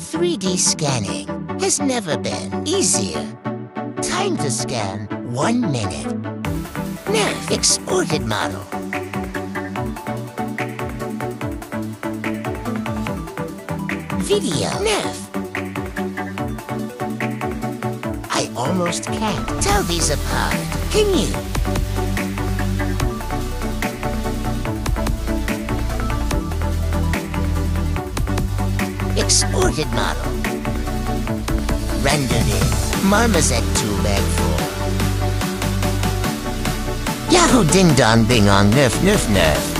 3D scanning has never been easier. Time to scan one minute. Nerf exported model. Video Nerf. I almost can't tell these apart. Can you? Exported model. Rendered in Marmoset Toolbag 4. Yahoo Ding Dong Bing on Nerf Nerf Nerf.